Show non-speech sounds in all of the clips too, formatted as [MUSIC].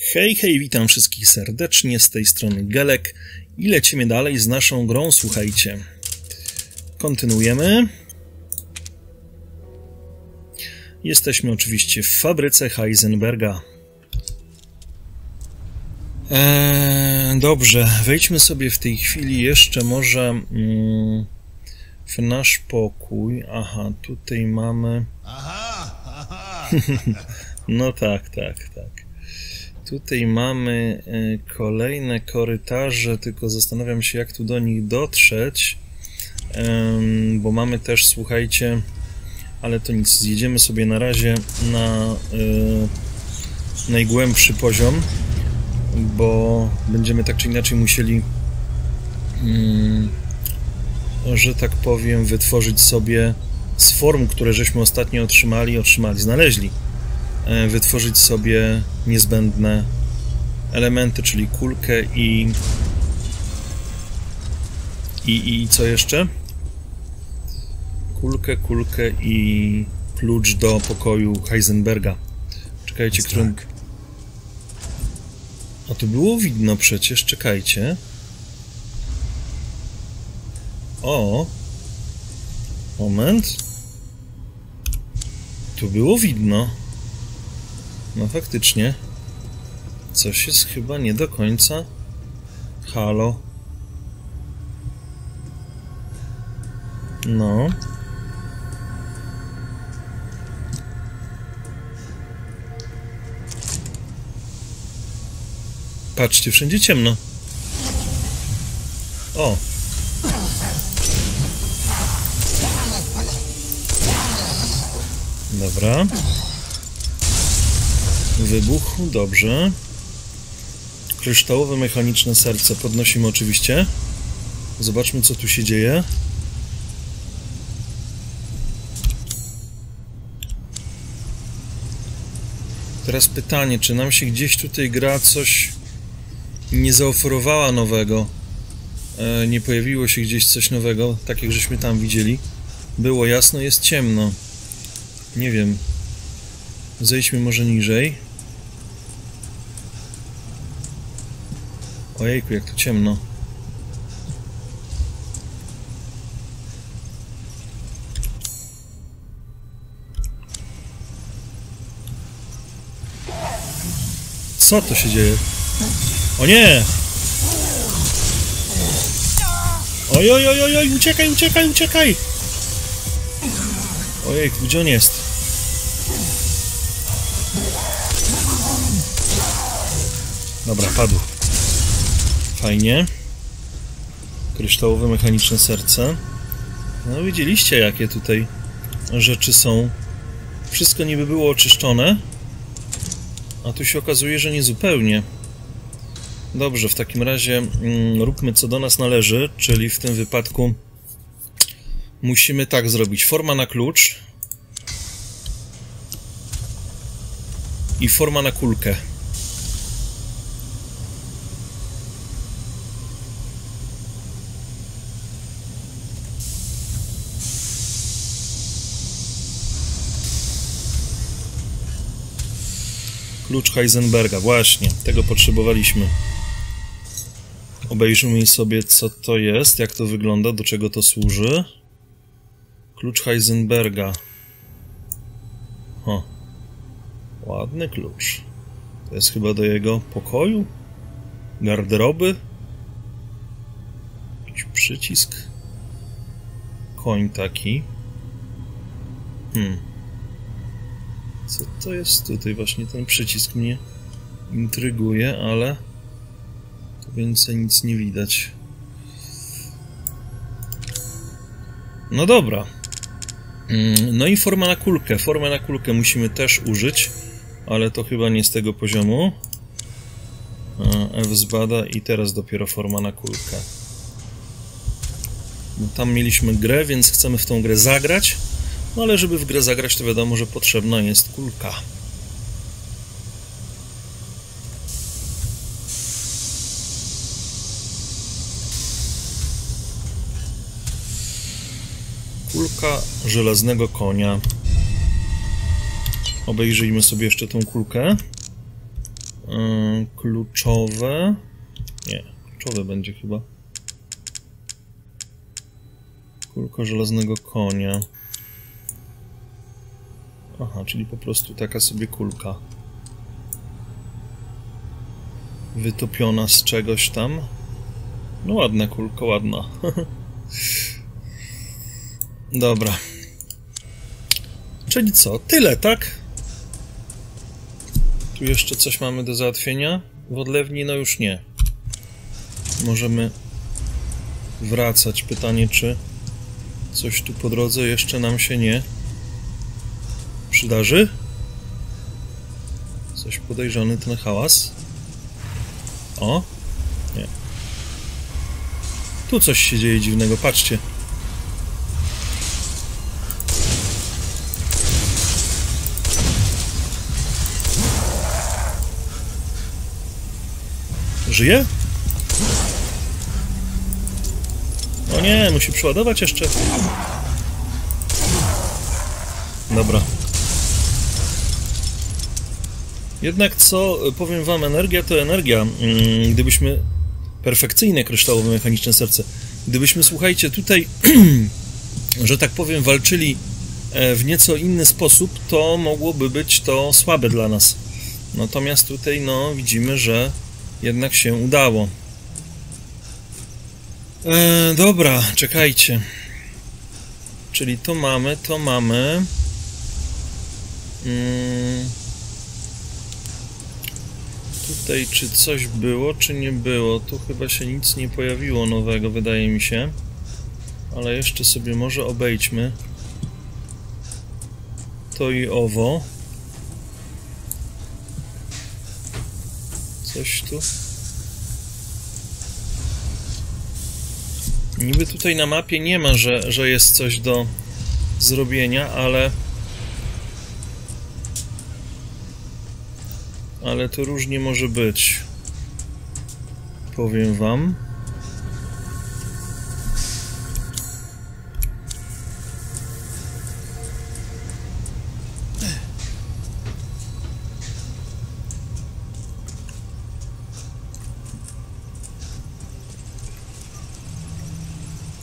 Hej, hej, witam wszystkich serdecznie, z tej strony Gelek i lecimy dalej z naszą grą, słuchajcie. Kontynuujemy. Jesteśmy oczywiście w fabryce Heisenberga. Eee, dobrze, wejdźmy sobie w tej chwili jeszcze może mm, w nasz pokój. Aha, tutaj mamy... [LAUGHS] no tak, tak, tak. Tutaj mamy e, kolejne korytarze, tylko zastanawiam się, jak tu do nich dotrzeć, bo mamy też, słuchajcie, ale to nic, zjedziemy sobie na razie na e, najgłębszy poziom, bo będziemy tak czy inaczej musieli, mm, że tak powiem, wytworzyć sobie z form, które żeśmy ostatnio otrzymali, otrzymali, znaleźli, wytworzyć sobie niezbędne elementy, czyli kulkę i i, i co jeszcze? Kulkę, kulkę i klucz do pokoju Heisenberga. Czekajcie, którym... A tu było widno przecież, czekajcie. O! Moment. Tu było widno. No faktycznie. Coś jest chyba nie do końca. Halo. No. Patrzcie, wszędzie ciemno. O. Dobra. Wybuch, dobrze. Kryształowe mechaniczne serce podnosimy oczywiście. Zobaczmy, co tu się dzieje. Teraz pytanie, czy nam się gdzieś tutaj gra coś nie zaoferowała nowego? E, nie pojawiło się gdzieś coś nowego, tak jak żeśmy tam widzieli. Było jasno, jest ciemno. Nie wiem. Zejdźmy może niżej. Ojejku, jak to ciemno. Co to się dzieje? O nie! Oj, oj, oj, oj, uciekaj, uciekaj, uciekaj! Ojej, gdzie on jest? Dobra, padł. Fajnie. Kryształowe mechaniczne serce. No widzieliście, jakie tutaj rzeczy są. Wszystko niby było oczyszczone. A tu się okazuje, że nie zupełnie. Dobrze, w takim razie mm, róbmy co do nas należy, czyli w tym wypadku musimy tak zrobić. Forma na klucz i forma na kulkę. Klucz Heisenberga, właśnie, tego potrzebowaliśmy. Obejrzymy sobie, co to jest, jak to wygląda, do czego to służy. Klucz Heisenberga. O, ładny klucz. To jest chyba do jego pokoju? Garderoby? Jakiś przycisk? Koń taki. Hmm. Co to jest tutaj? Właśnie ten przycisk mnie intryguje, ale tu więcej nic nie widać. No dobra. No i forma na kulkę. Formę na kulkę musimy też użyć, ale to chyba nie z tego poziomu. F zbada i teraz dopiero forma na kulkę. No tam mieliśmy grę, więc chcemy w tą grę zagrać. No ale żeby w grę zagrać, to wiadomo, że potrzebna jest kulka. Kulka żelaznego konia. Obejrzyjmy sobie jeszcze tą kulkę. Yy, kluczowe. Nie, kluczowe będzie chyba. Kulko żelaznego konia. Aha, czyli po prostu taka sobie kulka. Wytopiona z czegoś tam. No ładna kulka, ładna. [LAUGHS] Dobra. Czyli co? Tyle, tak? Tu jeszcze coś mamy do załatwienia? W odlewni? No już nie. Możemy wracać. Pytanie, czy coś tu po drodze jeszcze nam się nie przydarzy? Coś podejrzany ten hałas. O! Nie. Tu coś się dzieje dziwnego, patrzcie. Żyje? O nie, musi przeładować jeszcze. Dobra. Jednak co, powiem wam, energia to energia. Mm, Gdybyśmy... Perfekcyjne kryształowe mechaniczne serce. Gdybyśmy, słuchajcie, tutaj, [CLEARS THROAT] że tak powiem, walczyli e, w nieco inny sposób, to mogłoby być to słabe dla nas. Natomiast tutaj, no, widzimy, że jednak się udało. E, dobra, czekajcie. Czyli to mamy, to mamy. Mm. Tutaj czy coś było, czy nie było? Tu chyba się nic nie pojawiło nowego, wydaje mi się. Ale jeszcze sobie może obejdźmy. To i owo. Coś tu. Niby tutaj na mapie nie ma, że, że jest coś do zrobienia, ale... Ale to różnie może być. Powiem wam.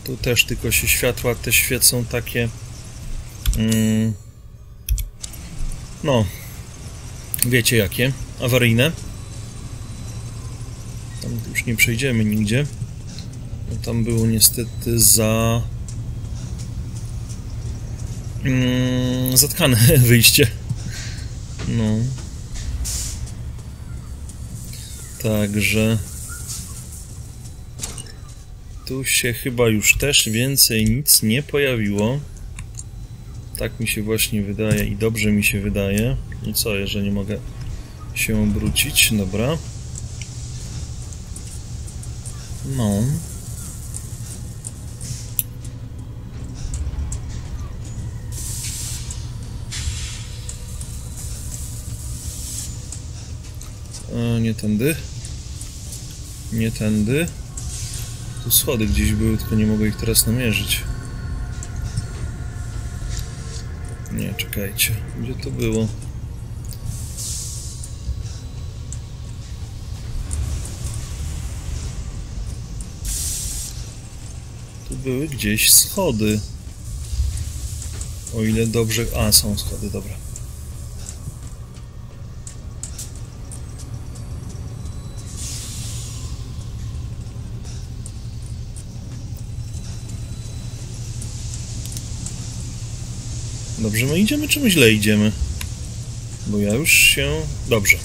Tu też tylko się światła te świecą takie... Mm, no, wiecie jakie, awaryjne. Tam już nie przejdziemy nigdzie. No, tam było niestety za... Mm, zatkane [LAUGHS] wyjście. No. Także... Tu się chyba już też więcej nic nie pojawiło. Tak mi się właśnie wydaje i dobrze mi się wydaje. I co, jeżeli mogę się obrócić? Dobra. No. E, nie tędy. Nie tędy. Tu schody gdzieś były, tylko nie mogę ich teraz namierzyć. Nie, czekajcie. Gdzie to było? Tu były gdzieś schody. O ile dobrze... A, są schody, dobra. Dobrze my idziemy, czy my źle idziemy? Bo ja już się... Dobrze.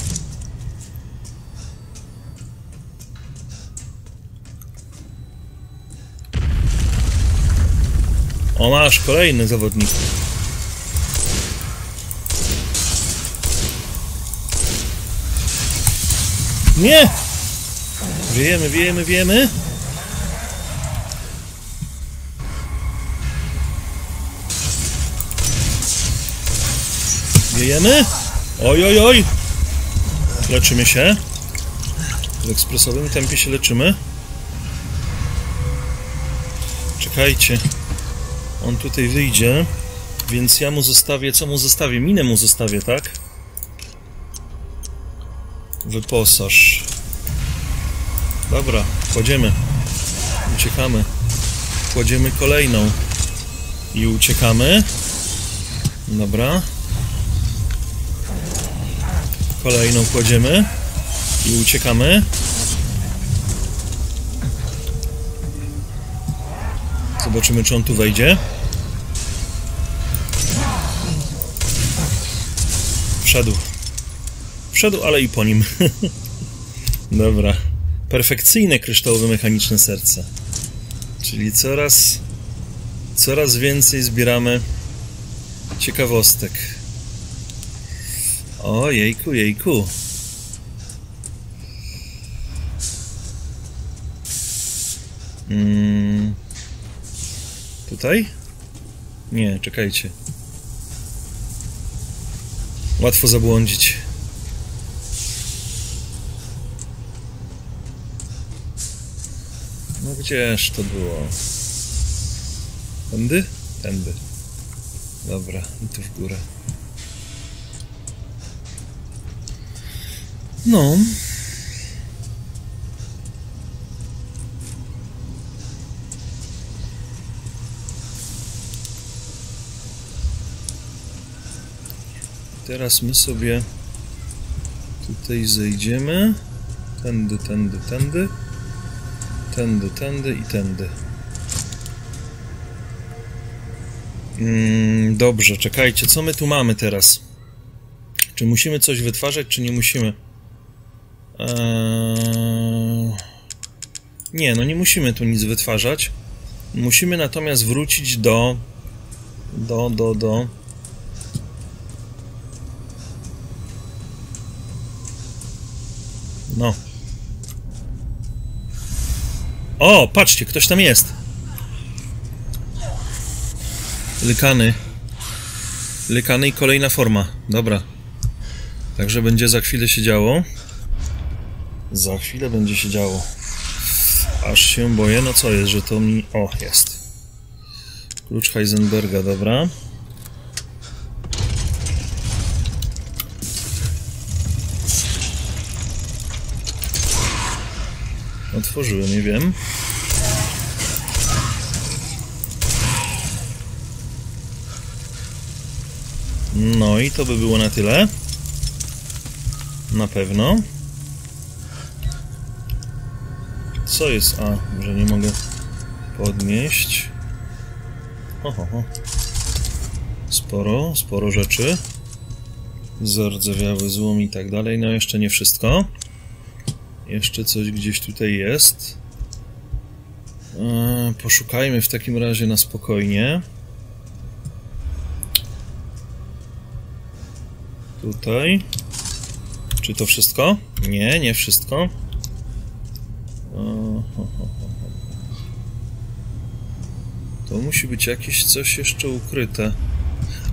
O, masz kolejny zawodnik. Nie! Wiemy, wiemy, wiemy. Wiejemy? Oj, oj, oj! Leczymy się. W ekspresowym tempie się leczymy. Czekajcie. On tutaj wyjdzie, więc ja mu zostawię... Co mu zostawię? Minę mu zostawię, tak? Wyposaż. Dobra, kładziemy. Uciekamy. Kładziemy kolejną. I uciekamy. Dobra. Kolejną kładziemy. I uciekamy. Zobaczymy, czy on tu wejdzie. Wszedł. Wszedł, ale i po nim. [LAUGHS] Dobra. Perfekcyjne kryształowe mechaniczne serce. Czyli coraz coraz więcej zbieramy ciekawostek. O, jejku, jejku. Mm. Tutaj? Nie, czekajcie. Łatwo zabłądzić. No gdzież to było? Tędy? Tędy. Dobra, i tu w górę. No. Teraz my sobie tutaj zejdziemy. Tędy, tędy, tędy. Tędy, tędy i tędy. Mm, dobrze, czekajcie, co my tu mamy teraz? Czy musimy coś wytwarzać, czy nie musimy? Eee... Nie, no nie musimy tu nic wytwarzać. Musimy natomiast wrócić do... Do, do, do... No. O, patrzcie, ktoś tam jest. Lykany. Lykany i kolejna forma. Dobra. Także będzie za chwilę się działo. Za chwilę będzie się działo. Aż się boję. No co jest, że to mi... O, jest. Klucz Heisenberga, dobra. Otworzyłem, nie wiem. No i to by było na tyle. Na pewno. Co jest? A, że nie mogę podnieść. Ho, ho, ho. Sporo, sporo rzeczy. Zardzewiały złom i tak dalej. No jeszcze nie wszystko. Jeszcze coś gdzieś tutaj jest. Eee, poszukajmy w takim razie na spokojnie. Tutaj. Czy to wszystko? Nie, nie wszystko. To musi być jakieś coś jeszcze ukryte.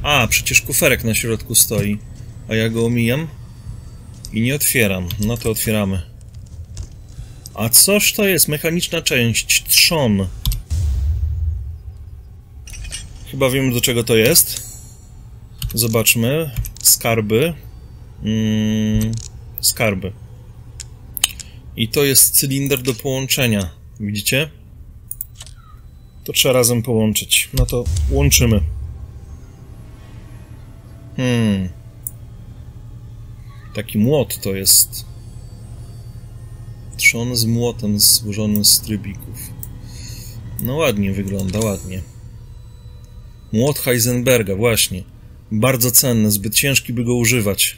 A, przecież kuferek na środku stoi. A ja go omijam i nie otwieram. No to otwieramy. A coż to jest? Mechaniczna część. Trzon. Chyba wiemy do czego to jest. Zobaczmy. Skarby. Mm, skarby. I to jest cylinder do połączenia. Widzicie? To trzeba razem połączyć. No to łączymy. Hmm. Taki młot to jest. Trzon z młotem złożonym z trybików. No ładnie wygląda, ładnie. Młot Heisenberga, właśnie. Bardzo cenny, zbyt ciężki by go używać.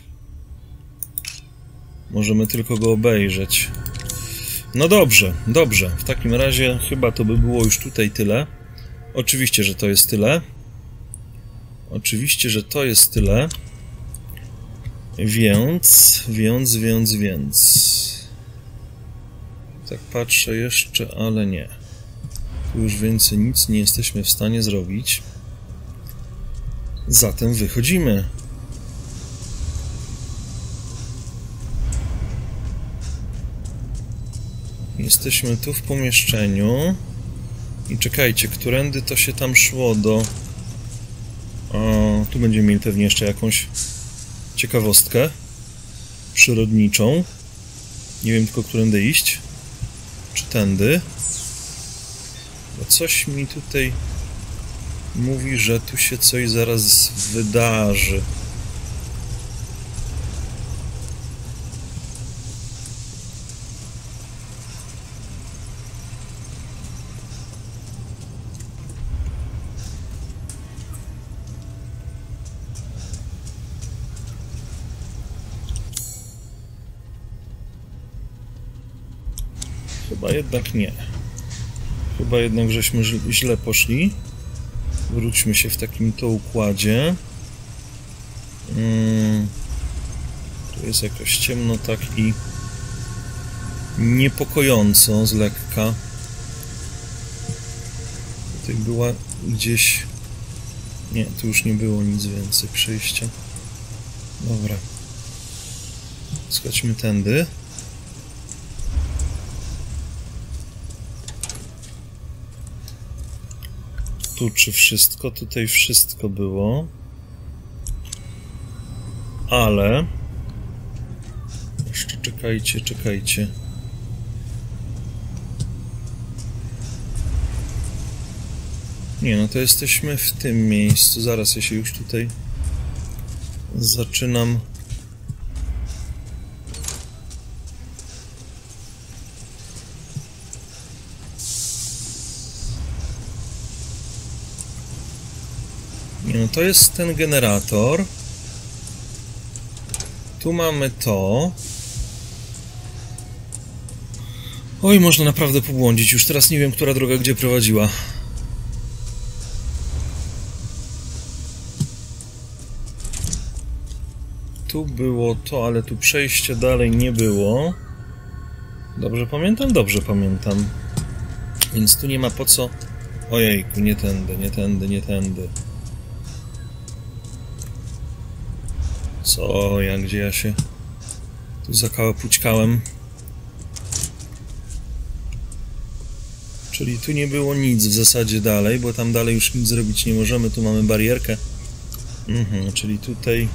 Możemy tylko go obejrzeć. No dobrze, dobrze. W takim razie chyba to by było już tutaj tyle. Oczywiście, że to jest tyle. Oczywiście, że to jest tyle. Więc, więc, więc, więc. Tak patrzę jeszcze, ale nie. Tu już więcej nic nie jesteśmy w stanie zrobić. Zatem wychodzimy. Jesteśmy tu w pomieszczeniu. I czekajcie, którędy to się tam szło do... O, tu będziemy mieli pewnie jeszcze jakąś ciekawostkę przyrodniczą. Nie wiem tylko, którędy iść. Czy tędy? Bo coś mi tutaj mówi, że tu się coś zaraz wydarzy. Chyba jednak nie. Chyba jednak żeśmy źle- poszli. Wróćmy się w takim to układzie. Mm. Tu jest jakoś ciemno tak i niepokojąco z lekka. Tutaj była gdzieś... Nie, tu już nie było nic więcej przejścia. Dobra. Schodźmy tędy. Tu czy wszystko? Tutaj wszystko było. Ale... Jeszcze czekajcie, czekajcie. Nie, no to jesteśmy w tym miejscu. Zaraz ja się już tutaj zaczynam. To jest ten generator. Tu mamy to. Oj, można naprawdę pobłądzić. Już teraz nie wiem, która droga gdzie prowadziła. Tu było to, ale tu przejście dalej nie było. Dobrze pamiętam? Dobrze pamiętam. Więc tu nie ma po co... Ojejku, nie tędy, nie tędy, nie tędy. Co, ja, gdzie ja się tu zakałapućkałem? Czyli tu nie było nic w zasadzie dalej, bo tam dalej już nic zrobić nie możemy. Tu mamy barierkę. Mhm, czyli tutaj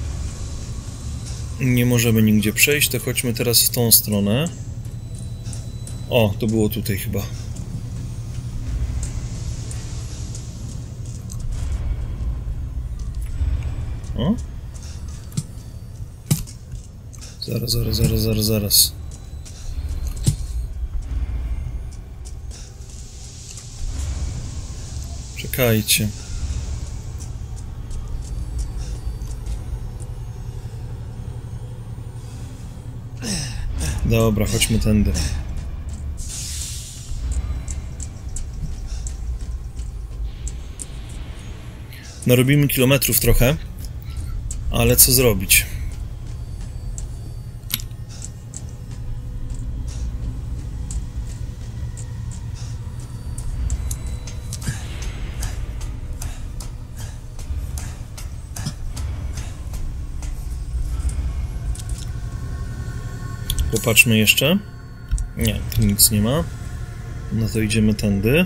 nie możemy nigdzie przejść, to chodźmy teraz w tą stronę. O, to było tutaj chyba. O? Zaraz, zaraz, zaraz, zaraz, zaraz. Czekajcie. Dobra, chodźmy tędy. Narobimy kilometrów trochę, ale co zrobić? Popatrzmy jeszcze. Nie, tu nic nie ma. No to idziemy tędy.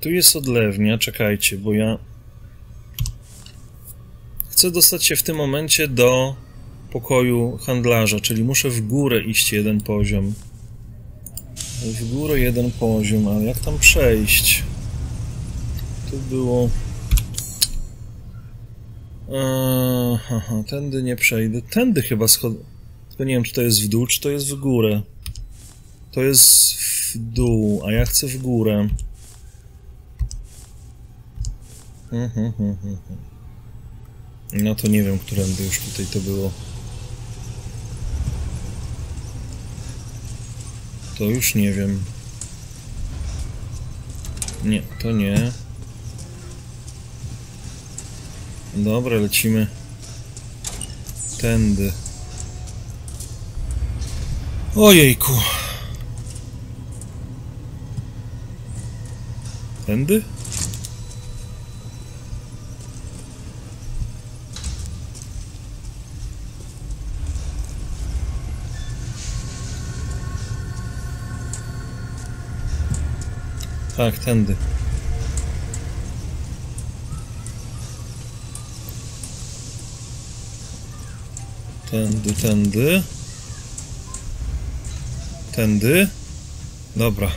Tu jest odlewnia, czekajcie, bo ja chcę dostać się w tym momencie do pokoju handlarza, czyli muszę w górę iść jeden poziom. W górę jeden poziom, ale jak tam przejść? Tu było... Aha, tędy nie przejdę. Tędy chyba schod... Tylko nie wiem, czy to jest w dół, czy to jest w górę. To jest w dół, a ja chcę w górę. Mhm, mhm, mhm. No to nie wiem, którędy już tutaj to było. To już nie wiem. Nie, to nie. Dobra, lecimy. Tędy. Ojejku. Tędy? Tak, tędy. Tędy, tędy. Tędy. Dobra.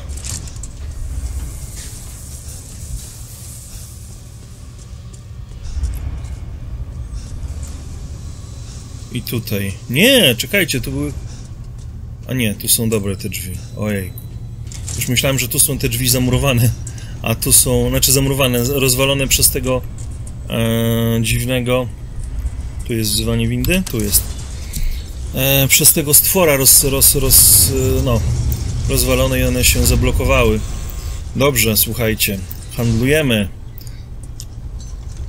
I tutaj. Nie, czekajcie, tu były... A nie, tu są dobre te drzwi. Ojej. Już myślałem, że tu są te drzwi zamurowane. A tu są, znaczy zamurowane, rozwalone przez tego e, dziwnego... Tu jest wzywanie windy? Tu jest. E, przez tego stwora roz, roz, roz, e, no, rozwalone i one się zablokowały. Dobrze, słuchajcie. Handlujemy.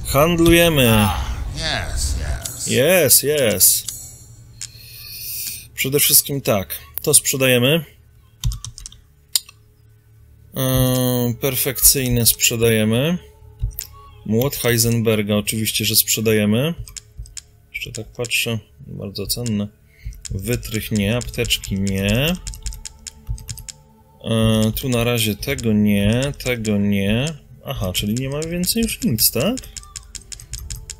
Handlujemy. Yes, yes. Jest, jest. Przede wszystkim tak. To sprzedajemy. Eee, perfekcyjne sprzedajemy. Młot Heisenberga oczywiście, że sprzedajemy. Jeszcze tak patrzę. Bardzo cenne. Wytrych nie, apteczki nie. Eee, tu na razie tego nie, tego nie. Aha, czyli nie ma więcej już nic, tak?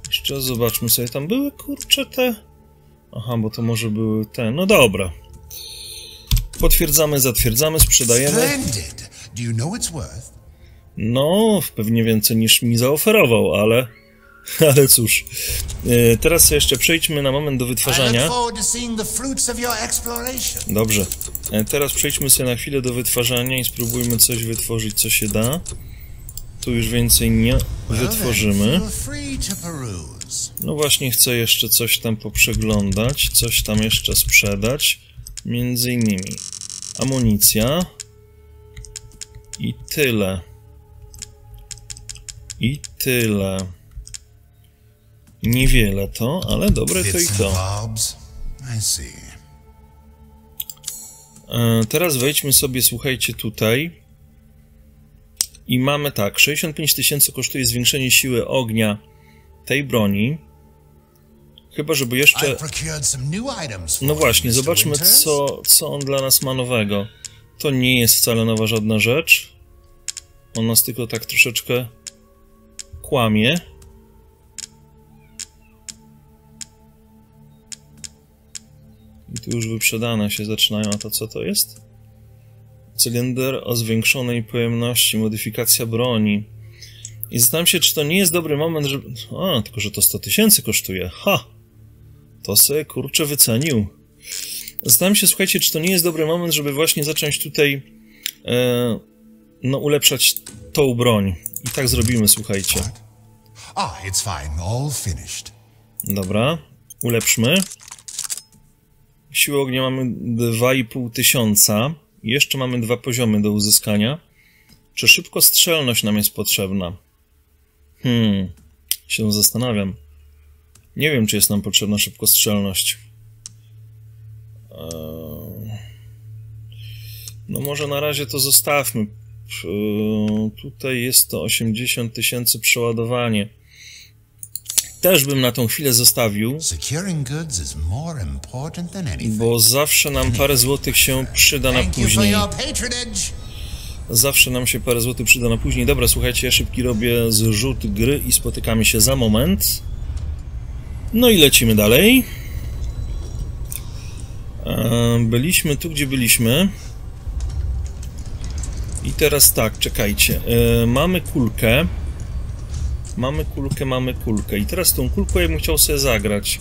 Jeszcze zobaczmy sobie, tam były kurcze te... Aha, bo to może były te... No dobra. Potwierdzamy, zatwierdzamy, sprzedajemy. Do you know its worth? No, pewnie więcej niż mi zaoferował, ale... Ale cóż. E, Teraz jeszcze przejdźmy na moment do wytwarzania. Dobrze. E, Teraz przejdźmy sobie na chwilę do wytwarzania i spróbujmy coś wytworzyć, co się da. Tu już więcej nie wytworzymy. No właśnie chcę jeszcze coś tam poprzeglądać, coś tam jeszcze sprzedać. Między innymi amunicja. I tyle. I tyle. Niewiele to, ale dobre to i to. E, Teraz wejdźmy sobie, słuchajcie, tutaj. I mamy tak, 65 tysięcy kosztuje zwiększenie siły ognia tej broni. Chyba, żeby jeszcze... No właśnie, zobaczmy, co, co on dla nas ma nowego. To nie jest wcale nowa żadna rzecz. On nas tylko tak troszeczkę kłamie. I tu już wyprzedane się zaczynają, a to co to jest? Cylinder o zwiększonej pojemności, modyfikacja broni. I zastanawiam się, czy to nie jest dobry moment, żeby... A, tylko że to 100 tysięcy kosztuje. Ha! To se kurczę wycenił. Zastanawiam się, słuchajcie, czy to nie jest dobry moment, żeby właśnie zacząć tutaj e, no ulepszać tą broń. I tak zrobimy, słuchajcie. Ah, it's fine. All finished. Dobra, ulepszmy. Siłę ognia mamy 2,5 tysiąca. Jeszcze mamy dwa poziomy do uzyskania. Czy szybkostrzelność nam jest potrzebna? Hmm, się zastanawiam. Nie wiem, czy jest nam potrzebna szybkostrzelność. Eee, No może na razie to zostawmy. Tutaj jest to 80 tysięcy przeładowanie. Też bym na tą chwilę zostawił, bo zawsze nam parę złotych się przyda na później. Zawsze nam się parę złotych przyda na później. Dobra, słuchajcie, ja szybki robię zrzut gry i spotykamy się za moment. No i lecimy dalej. Byliśmy tu, gdzie byliśmy. I teraz tak, czekajcie. Mamy kulkę. Mamy kulkę, mamy kulkę. I teraz tą kulką ja bym chciał sobie zagrać.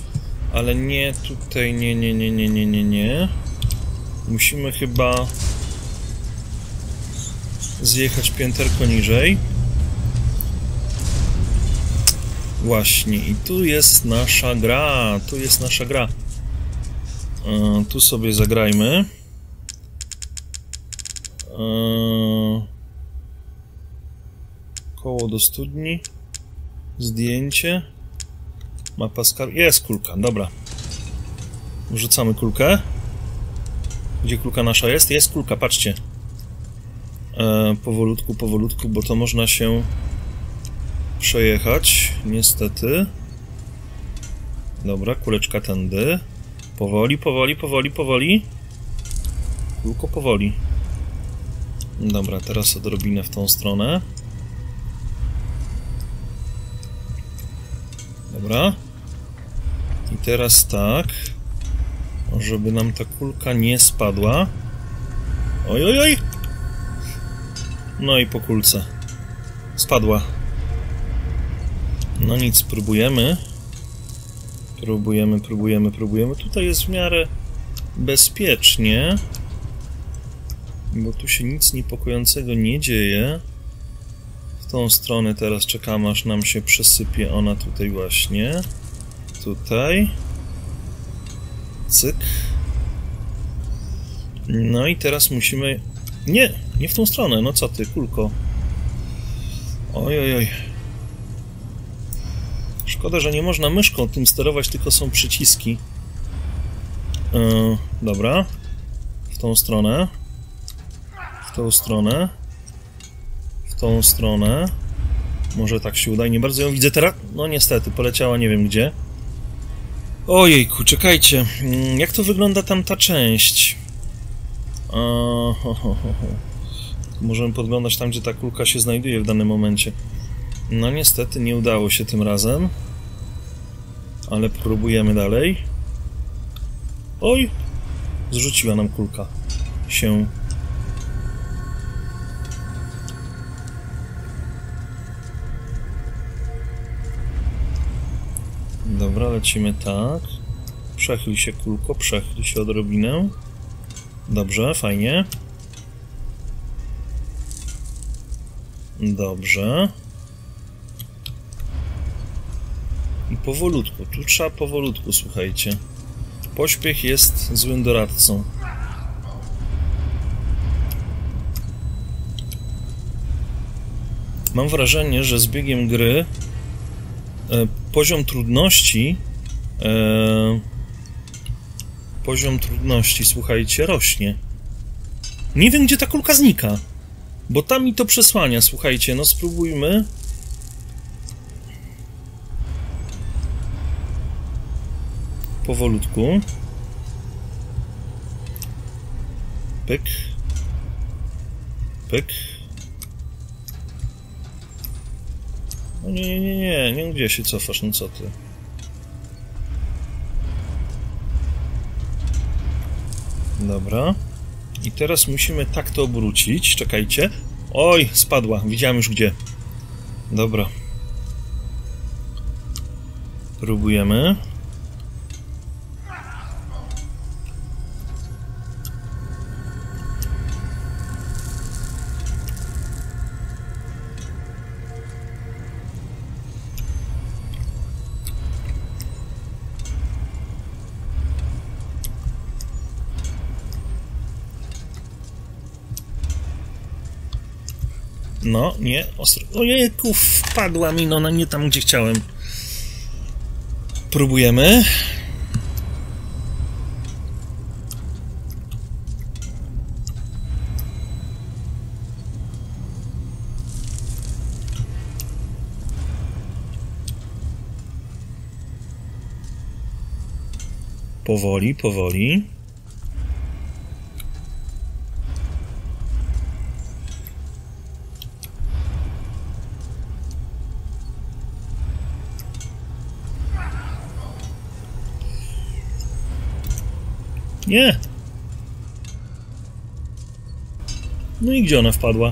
Ale nie tutaj, nie, nie, nie, nie, nie, nie, nie. Musimy chyba zjechać pięterko niżej. Właśnie, i tu jest nasza gra, tu jest nasza gra. E, tu sobie zagrajmy. E, koło do studni. Zdjęcie. Mapa skarb. Jest kulka, dobra. Wrzucamy kulkę. Gdzie kulka nasza jest? Jest kulka, patrzcie. E, powolutku, powolutku, bo to można się przejechać, niestety. Dobra, kuleczka tędy. Powoli, powoli, powoli, powoli. Kulko powoli. Dobra, teraz odrobinę w tą stronę. Dobra. I teraz tak, żeby nam ta kulka nie spadła. Oj, oj, oj! No i po kulce. Spadła. No nic, próbujemy. Próbujemy, próbujemy, próbujemy. Tutaj jest w miarę bezpiecznie. Bo tu się nic niepokojącego nie dzieje. W tą stronę teraz czekamy, aż nam się przesypie ona tutaj właśnie. Tutaj. Cyk. No i teraz musimy... Nie! Nie w tą stronę, no co ty, kulko. Oj, oj, oj. Szkoda, że nie można myszką tym sterować, tylko są przyciski. Yy, dobra. W tą stronę. W tą stronę. W tą stronę. Może tak się uda. Nie bardzo ją widzę teraz. No niestety, poleciała nie wiem gdzie. Ojejku, czekajcie. Mm, Jak to wygląda tam ta część? Ho, ho, ho. Możemy podglądać tam, gdzie ta kulka się znajduje w danym momencie. No niestety nie udało się tym razem. Ale próbujemy dalej. Oj! Zrzuciła nam kulka. Się. Dobra, lecimy tak. Przechyl się kulko, przechyl się odrobinę. Dobrze, fajnie. Dobrze. I powolutku, tu trzeba powolutku, słuchajcie. Pośpiech jest złym doradcą. Mam wrażenie, że z biegiem gry e, poziom trudności e, poziom trudności, słuchajcie, rośnie. Nie wiem, gdzie ta kulka znika. Bo tam mi to przesłania, słuchajcie, no spróbujmy. Powolutku. Pyk. Pyk. No nie, nie, nie, nie, nie, gdzie się cofasz, no co ty? Dobra. I teraz musimy tak to obrócić. Czekajcie. Oj, spadła. Widziałem już gdzie. Dobra. Próbujemy. No, nie, ostro. Ojejku, wpadła mi, no, nie tam, gdzie chciałem. Próbujemy. Powoli, powoli. Nie! No i gdzie ona wpadła?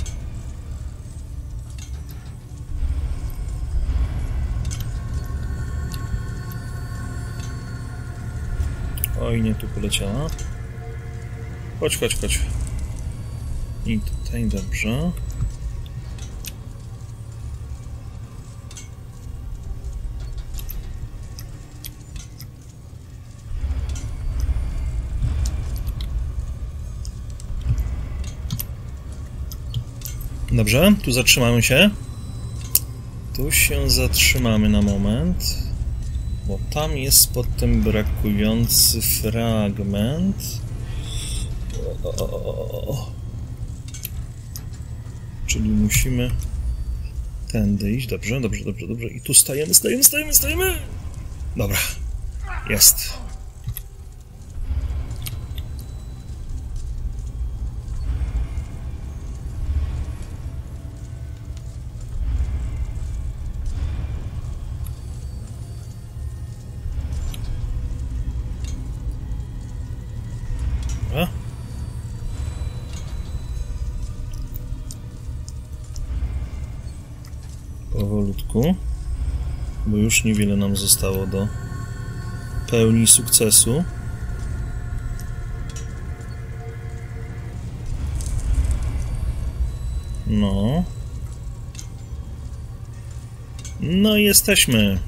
Oj, nie tu poleciała. Chodź, chodź, chodź. I tutaj, dobrze. Dobrze, tu zatrzymamy się. Tu się zatrzymamy na moment. Bo tam jest potem brakujący fragment. O, o. Czyli musimy tędy iść. Dobrze, dobrze, dobrze, dobrze. I tu stajemy, stajemy, stajemy, stajemy. Dobra. Jest. Niewiele nam zostało do pełni sukcesu. No. No i jesteśmy.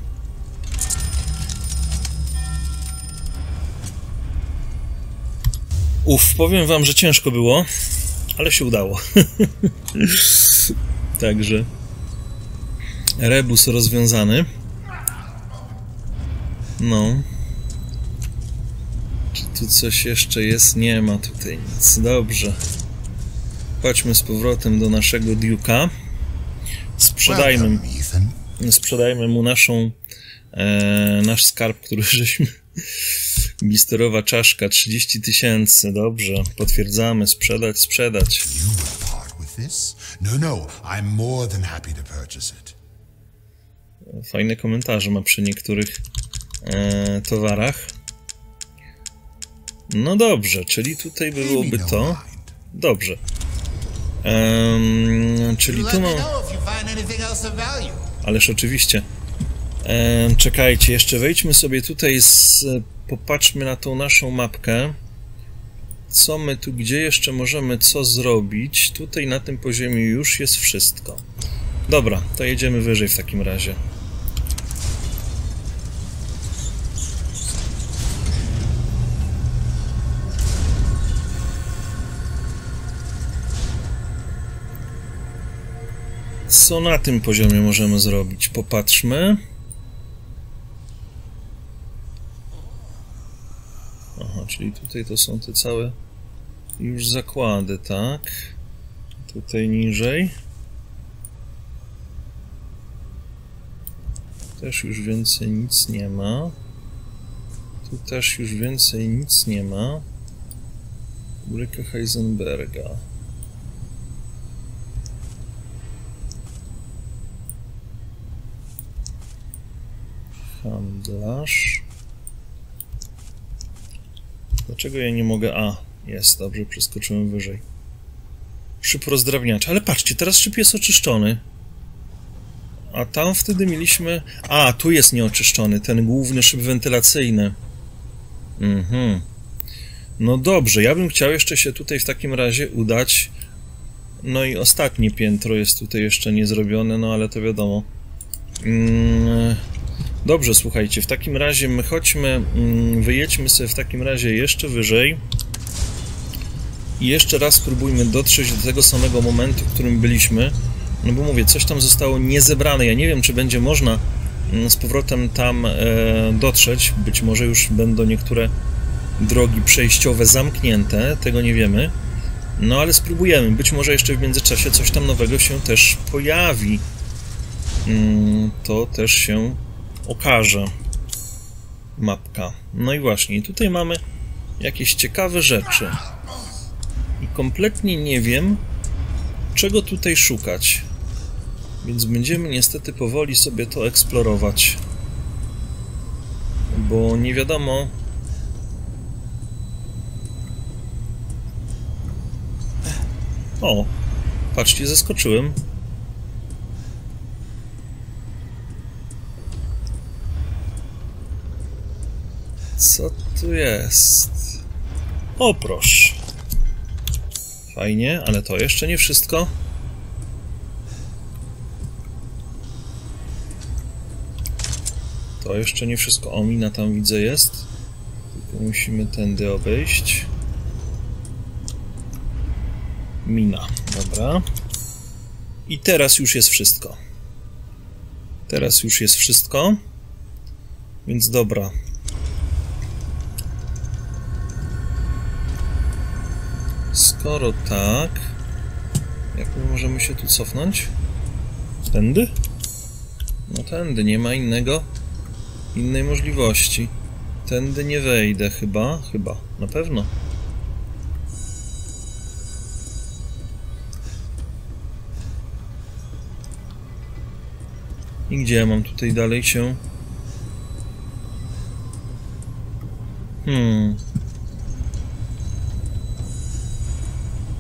Uf, powiem wam, że ciężko było, ale się udało. [LAUGHS] Także rebus rozwiązany. No. Czy tu coś jeszcze jest? Nie ma tutaj nic. Dobrze. Chodźmy z powrotem do naszego Duke'a. Sprzedajmy, sprzedajmy mu naszą e, nasz skarb, który [LAUGHS] żeśmy Misterowa czaszka 30 tysięcy, dobrze. Potwierdzamy, sprzedać, sprzedać. No, no. Fajne komentarze ma przy niektórych e, towarach. No dobrze, czyli tutaj byłoby to. Dobrze. Em, czyli tu mam. Ależ oczywiście. Em, czekajcie, jeszcze wejdźmy sobie tutaj z. Popatrzmy na tą naszą mapkę. Co my tu, gdzie jeszcze możemy co zrobić? Tutaj na tym poziomie już jest wszystko. Dobra, to jedziemy wyżej w takim razie. Co na tym poziomie możemy zrobić? Popatrzmy. Aha, czyli tutaj to są te całe już zakłady, tak? Tutaj niżej. Też już więcej nic nie ma. Tu też już więcej nic nie ma. Fabryka Heisenberga. Handlarz. Dlaczego ja nie mogę... A, jest, dobrze, przeskoczyłem wyżej. Szyb rozdrabniacz. Ale patrzcie, teraz szyb jest oczyszczony. A tam wtedy mieliśmy... A, tu jest nieoczyszczony, ten główny szyb wentylacyjny. Mhm. No dobrze, ja bym chciał jeszcze się tutaj w takim razie udać. No i ostatnie piętro jest tutaj jeszcze nie zrobione, no ale to wiadomo. Mm, Dobrze, słuchajcie, w takim razie my chodźmy, mm, wyjedźmy sobie w takim razie jeszcze wyżej i jeszcze raz spróbujmy dotrzeć do tego samego momentu, w którym byliśmy. No bo mówię, coś tam zostało niezebrane. Ja nie wiem, czy będzie można mm, z powrotem tam e, dotrzeć. Być może już będą niektóre drogi przejściowe zamknięte, tego nie wiemy. No ale spróbujemy. Być może jeszcze w międzyczasie coś tam nowego się też pojawi. Mm, to też się okaże. Mapka. No i właśnie, tutaj mamy jakieś ciekawe rzeczy. I kompletnie nie wiem, czego tutaj szukać. Więc będziemy niestety powoli sobie to eksplorować. Bo nie wiadomo. O, patrzcie, zaskoczyłem. Co tu jest? O proszę. Fajnie, ale to jeszcze nie wszystko. To jeszcze nie wszystko. O, mina tam widzę jest. Tylko musimy tędy obejść. Mina, dobra. I teraz już jest wszystko. Teraz już jest wszystko. Więc dobra, Skoro tak, jak my możemy się tu cofnąć? Tędy? No tędy, nie ma innego, innej możliwości. Tędy nie wejdę chyba, chyba, na pewno. I gdzie ja mam tutaj dalej się... Hmm...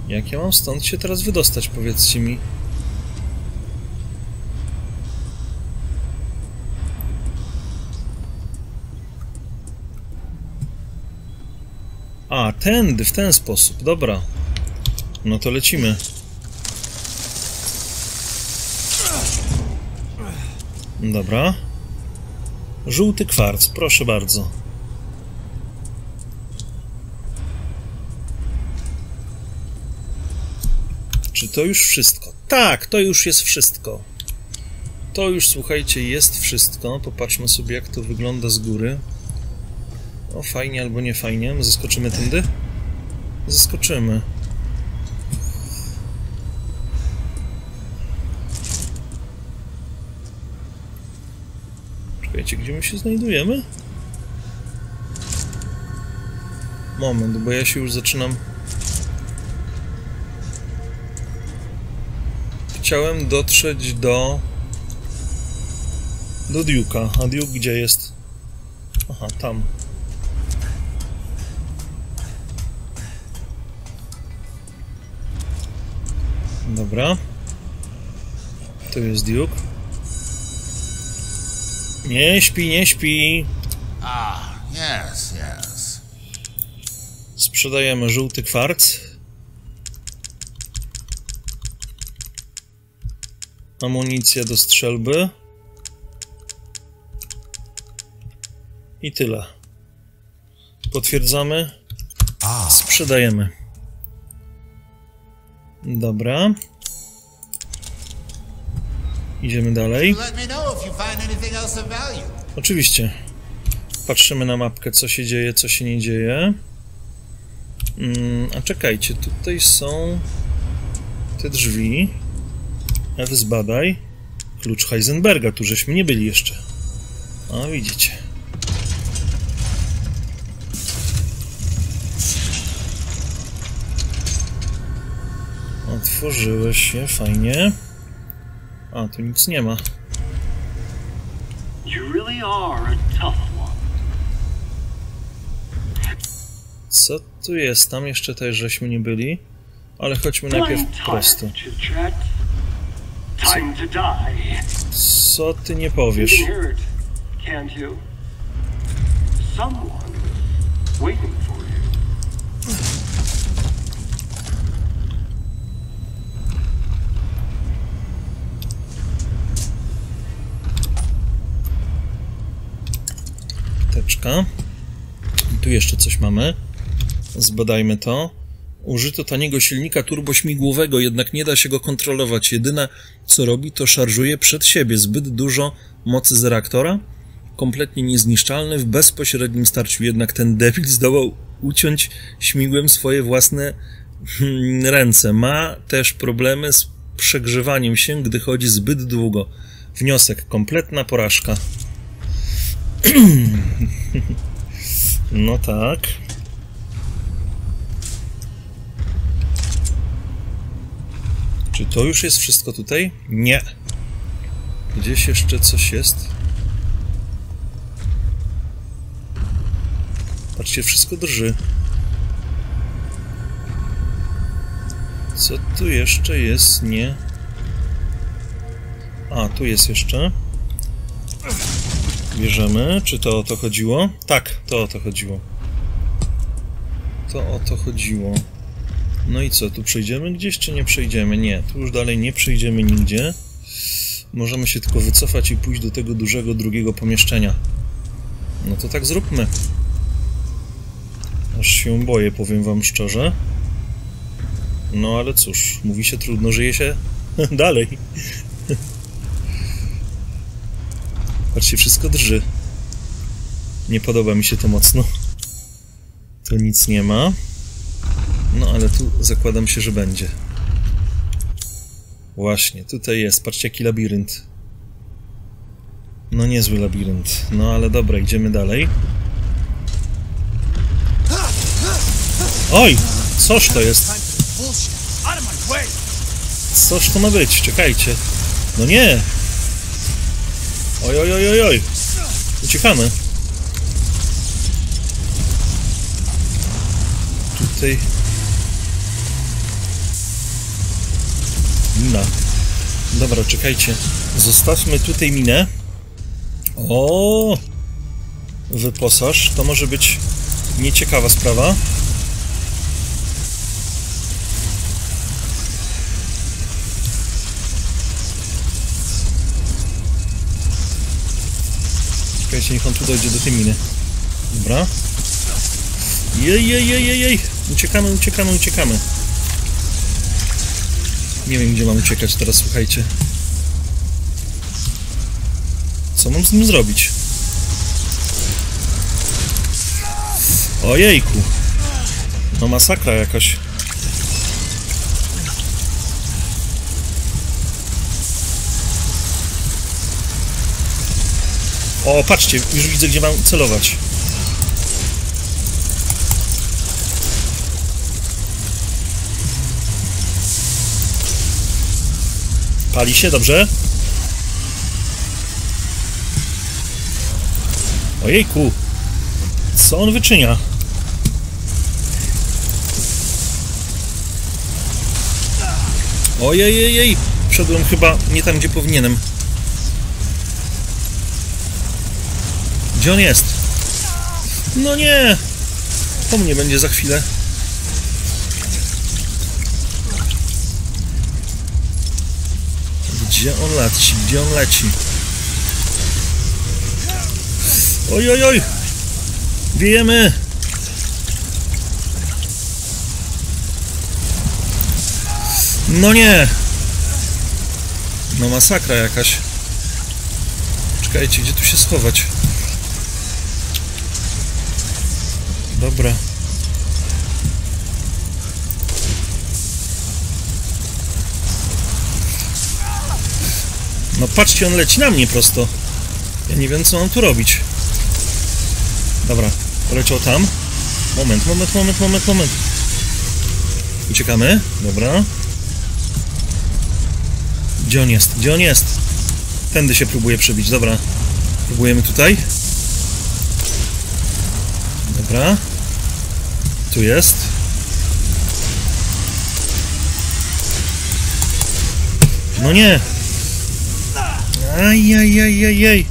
Jak ja mam stąd się teraz wydostać, powiedzcie mi? A, tędy, w ten sposób, dobra. No to lecimy. Dobra. Żółty kwarc, proszę bardzo. To już wszystko? Tak, to już jest wszystko. To już, słuchajcie, jest wszystko. Popatrzmy sobie, jak to wygląda z góry. O, fajnie albo nie fajnie. Zaskoczymy tędy? Zaskoczymy. Czekajcie, gdzie my się znajdujemy? Moment, bo ja się już zaczynam... Chciałem dotrzeć do... Do Duke'a. A Duke gdzie jest? Aha, tam. Dobra. To jest Duke. Nie śpi, nie śpi. Ah, yes, yes. Sprzedajemy żółty kwarc. Amunicja do strzelby. I tyle. Potwierdzamy. Sprzedajemy. Dobra. Idziemy dalej. Oczywiście. Patrzymy na mapkę, co się dzieje, co się nie dzieje. Mm, a czekajcie, tutaj są te drzwi. F zbadaj. Klucz Heisenberga, tu żeśmy nie byli jeszcze. A widzicie. Otworzyłeś się, fajnie. A, tu nic nie ma. Co tu jest? Tam jeszcze też żeśmy nie byli. Ale chodźmy najpierw prosto. Co ty nie powiesz? Teczka. I tu jeszcze coś mamy. Zbadajmy to. Użyto taniego silnika turbośmigłowego, jednak nie da się go kontrolować. Jedyne co robi to szarżuje przed siebie zbyt dużo mocy z reaktora. Kompletnie niezniszczalny w bezpośrednim starciu, jednak ten debil zdołał uciąć śmigłem swoje własne hmm, ręce. Ma też problemy z przegrzewaniem się, gdy chodzi zbyt długo. Wniosek: kompletna porażka. [CLEARS THROAT] No tak. Czy to już jest wszystko tutaj? Nie. Gdzieś jeszcze coś jest? Patrzcie, wszystko drży. Co tu jeszcze jest? Nie. A, tu jest jeszcze. Bierzemy. Czy to o to chodziło? Tak, to o to chodziło. To o to chodziło. No i co, tu przejdziemy gdzieś, czy nie przejdziemy? Nie, tu już dalej nie przejdziemy nigdzie. Możemy się tylko wycofać i pójść do tego dużego drugiego pomieszczenia. No to tak zróbmy. Aż się boję, powiem wam szczerze. No ale cóż, mówi się trudno, żyje się [LAUGHS] dalej. Patrzcie, wszystko drży. Nie podoba mi się to mocno. Tu nic nie ma. No ale tu zakładam się, że będzie. Właśnie, tutaj jest. Patrzcie, jaki labirynt. No niezły labirynt. No ale dobra, idziemy dalej. Oj! Coż to jest? Coż to ma być? Czekajcie. No nie! Oj, oj, oj, oj, oj! Uciekamy. Tutaj... Mina. Dobra, czekajcie. Zostawmy tutaj minę. O! Wyposaż. To może być nieciekawa sprawa. Czekajcie, niech on tu dojdzie do tej miny. Dobra. Jej, jej, jej, jej, jej. Uciekamy, uciekamy, uciekamy. Nie wiem, gdzie mam uciekać teraz, słuchajcie. Co mam z nim zrobić? Ojejku. No masakra jakaś. O, patrzcie, już widzę, gdzie mam celować. Pali się, dobrze? Ojejku. Co on wyczynia? Ojej, Wszedłem chyba nie tam, gdzie powinienem. Gdzie on jest? No nie! Po mnie będzie za chwilę. Gdzie on leci? Gdzie on leci? Oj, oj, oj! Wiejemy! No nie! No masakra jakaś. Czekajcie, gdzie tu się schować? Dobra. No patrzcie, on leci na mnie prosto. Ja nie wiem, co mam tu robić. Dobra, poleciał tam. Moment, moment, moment, moment, moment. Uciekamy. Dobra. Gdzie on jest? Gdzie on jest? Tędy się próbuje przebić. Dobra. Próbujemy tutaj. Dobra. Tu jest. No nie! Aj, aj, aj, aj, aj.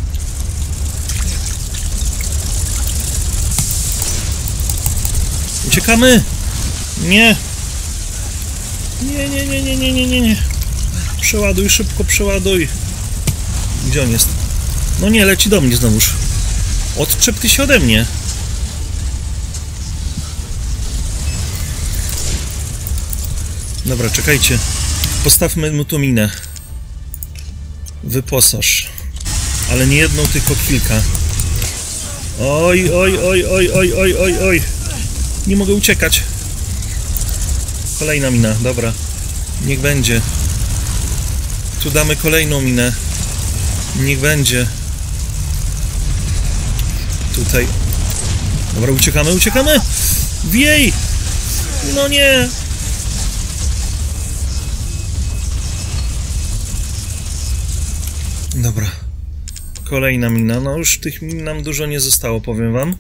Uciekamy! Nie! Nie, nie, nie, nie, nie, nie, nie, nie. Przeładuj, szybko przeładuj. Gdzie on jest? No nie, leci do mnie znowuż. Odczep ty się ode mnie. Dobra, czekajcie. Postawmy mu tu minę. Wyposaż. Ale nie jedną, tylko kilka. Oj, oj, oj, oj, oj, oj, oj, oj. Nie mogę uciekać. Kolejna mina, dobra. Niech będzie. Tu damy kolejną minę. Niech będzie. Tutaj. Dobra, uciekamy, uciekamy! Wiej! No nie! Dobra. Kolejna mina. No już tych min nam dużo nie zostało, powiem wam.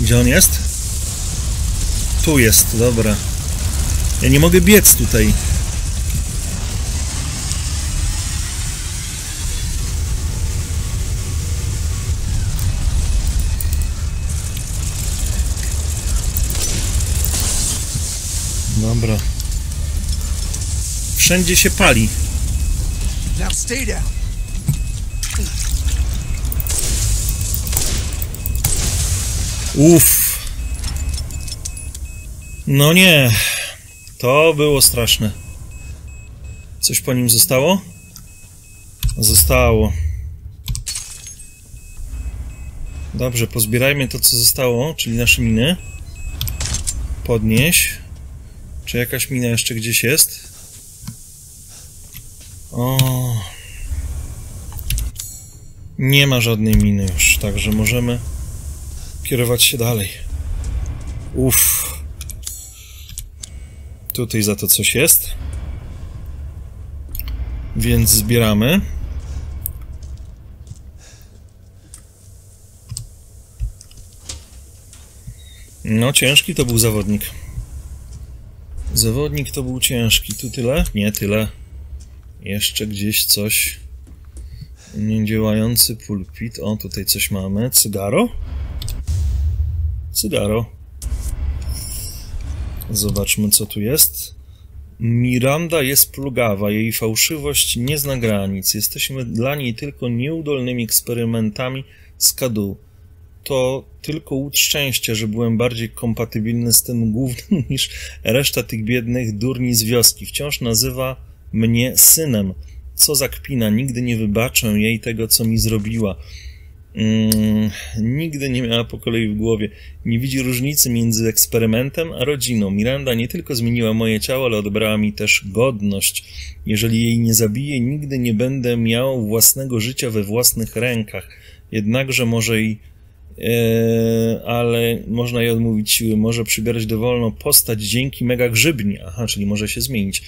Gdzie on jest? Tu jest, dobra. Ja nie mogę biec tutaj. Wszędzie się pali. Uff. No nie. To było straszne. Coś po nim zostało? Zostało. Dobrze, pozbierajmy to, co zostało, czyli nasze miny. Podnieś. Czy jakaś mina jeszcze gdzieś jest? O. Nie ma żadnej miny już, także możemy kierować się dalej. Uff. Tutaj za to coś jest. Więc zbieramy. No, ciężki to był zawodnik. Zawodnik to był ciężki. Tu tyle? Nie, tyle. Jeszcze gdzieś coś. Niedziałający pulpit. O, tutaj coś mamy. Cygaro? Cygaro. Zobaczmy, co tu jest. Miranda jest plugawa, jej fałszywość nie zna granic. Jesteśmy dla niej tylko nieudolnymi eksperymentami z kadu. To tylko łód szczęścia, że byłem bardziej kompatybilny z tym głównym [LAUGHS] niż reszta tych biednych durni z wioski. Wciąż nazywa mnie synem. Co za kpina, nigdy nie wybaczę jej tego, co mi zrobiła. Mm, nigdy nie miała po kolei w głowie. Nie widzi różnicy między eksperymentem a rodziną. Miranda nie tylko zmieniła moje ciało, ale odebrała mi też godność. Jeżeli jej nie zabiję, nigdy nie będę miał własnego życia we własnych rękach. Jednakże może i e, ale można jej odmówić siły, może przybierać dowolną postać dzięki mega grzybni. Aha, czyli może się zmienić.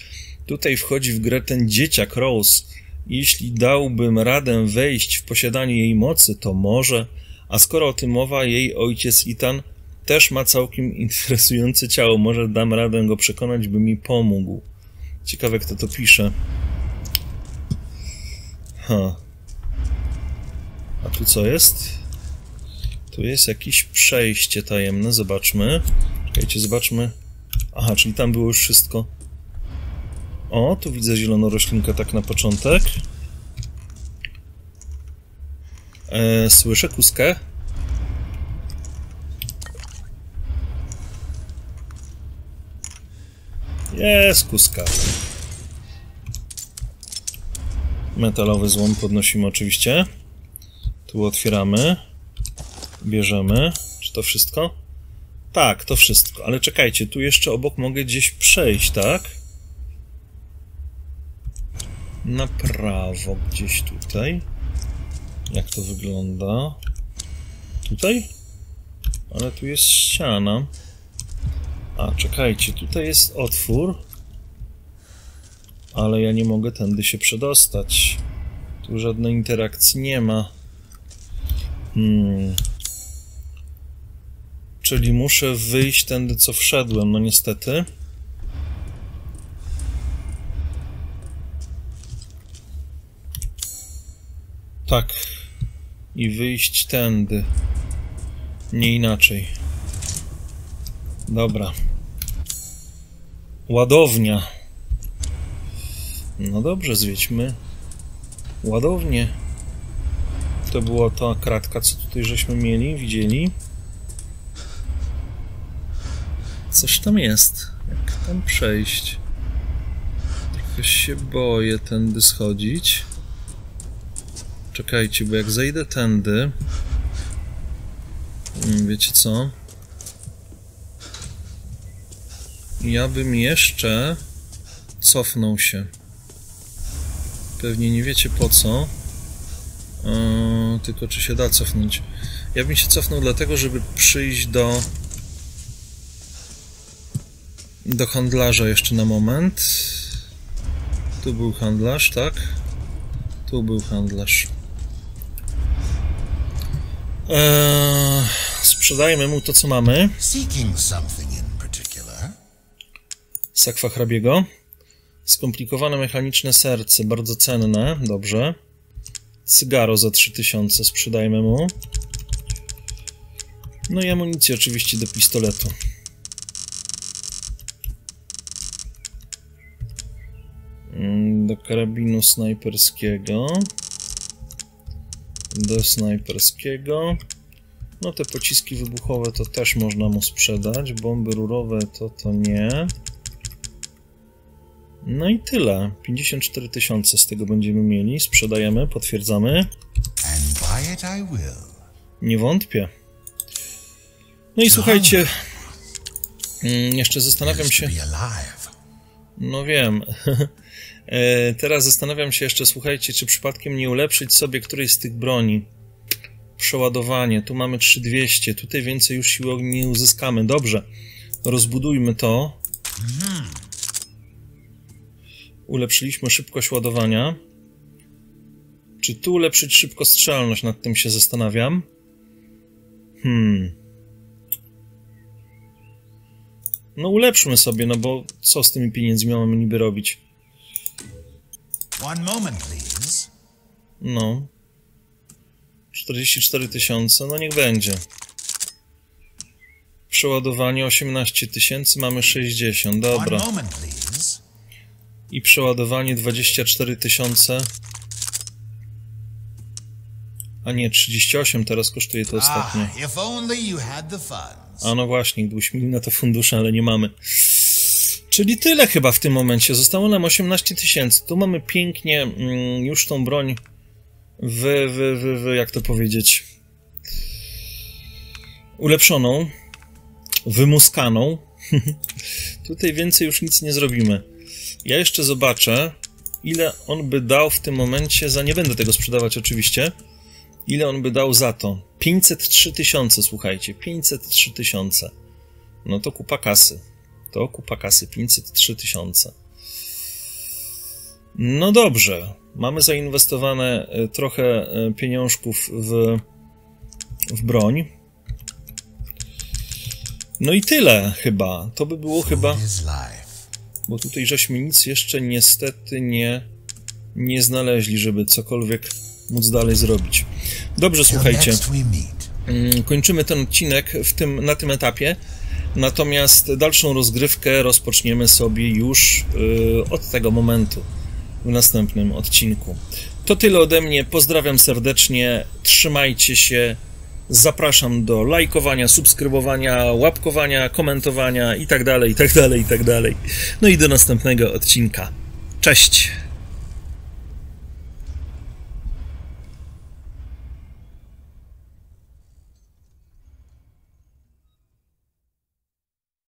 Tutaj wchodzi w grę ten dzieciak Rose. Jeśli dałbym radę wejść w posiadanie jej mocy, to może, a skoro o tym mowa, jej ojciec Itan też ma całkiem [LAUGHS] interesujące ciało. Może dam radę go przekonać, by mi pomógł. Ciekawe, kto to pisze. Ha. A tu co jest? Tu jest jakieś przejście tajemne, zobaczmy. Czekajcie, zobaczmy. Aha, czyli tam było już wszystko. O, tu widzę zieloną roślinkę tak na początek. E, słyszę kuskę. Jest kuska. Metalowy złom podnosimy oczywiście. Tu otwieramy. Bierzemy. Czy to wszystko? Tak, to wszystko. Ale czekajcie, tu jeszcze obok mogę gdzieś przejść, tak? Na prawo gdzieś tutaj. Jak to wygląda? Tutaj? Ale tu jest ściana. A, czekajcie, tutaj jest otwór. Ale ja nie mogę tędy się przedostać. Tu żadnej interakcji nie ma. Hmm. Czyli muszę wyjść tędy, co wszedłem, no niestety. Tak. I wyjść tędy. Nie inaczej. Dobra. Ładownia. No dobrze, zwiedźmy. Ładownie. To była ta kratka, co tutaj żeśmy mieli, widzieli. Coś tam jest. Jak tam przejść? Jakoś się boję tędy schodzić. Czekajcie, bo jak zejdę tędy... Mm, wiecie co? Ja bym jeszcze cofnął się. Pewnie nie wiecie po co. Yy, tylko czy się da cofnąć. Ja bym się cofnął dlatego, żeby przyjść do do handlarza jeszcze na moment. Tu był handlarz, tak? Tu był handlarz. Eee, sprzedajmy mu to, co mamy. Sakwa hrabiego. Skomplikowane mechaniczne serce, bardzo cenne, dobrze. Cygaro za 3000, sprzedajmy mu. No i amunicję oczywiście do pistoletu. Mm, Do karabinu snajperskiego. Do snajperskiego. No te pociski wybuchowe to też można mu sprzedać. Bomby rurowe to to nie. No i tyle. 54 tysiące z tego będziemy mieli. Sprzedajemy, potwierdzamy. Nie wątpię. No i słuchajcie. mm, Jeszcze zastanawiam się. No wiem. [LAUGHS] E, Teraz zastanawiam się jeszcze, słuchajcie, czy przypadkiem nie ulepszyć sobie którejś z tych broni. Przeładowanie. Tu mamy 3200. Tutaj więcej już siły nie uzyskamy. Dobrze. Rozbudujmy to. Ulepszyliśmy szybkość ładowania. Czy tu ulepszyć szybkostrzelność? Nad tym się zastanawiam. Hmm. No ulepszmy sobie, no bo co z tymi pieniędzmi mamy niby robić? One moment, please. No. 44 tysiące, no niech będzie. Przeładowanie 18 tysięcy, mamy 60, One dobra. I przeładowanie 24 tysiące. A nie, 38 teraz kosztuje to ostatnie. Ah, funds. A no właśnie, gdybyśmy mieli na to fundusze, ale nie mamy. Czyli tyle chyba w tym momencie. Zostało nam 18 tysięcy. Tu mamy pięknie mm, już tą broń wy, wy, wy, wy, jak to powiedzieć, ulepszoną, wymuskaną. [LAUGHS] Tutaj więcej już nic nie zrobimy. Ja jeszcze zobaczę, ile on by dał w tym momencie za... Nie będę tego sprzedawać oczywiście. Ile on by dał za to? 503 tysiące, słuchajcie. 503 tysiące. No to kupa kasy. To kupa kasy. 503 tysiące. No dobrze. Mamy zainwestowane e, trochę e, pieniążków w, w broń. No i tyle chyba. To by było chyba, bo tutaj żeśmy nic jeszcze niestety nie, nie znaleźli, żeby cokolwiek móc dalej zrobić. Dobrze, słuchajcie. Mm, kończymy ten odcinek w tym, na tym etapie. Natomiast dalszą rozgrywkę rozpoczniemy sobie już yy, od tego momentu w następnym odcinku. To tyle ode mnie. Pozdrawiam serdecznie. Trzymajcie się. Zapraszam do lajkowania, subskrybowania, łapkowania, komentowania i tak dalej, i tak dalej, i tak dalej. No i do następnego odcinka. Cześć!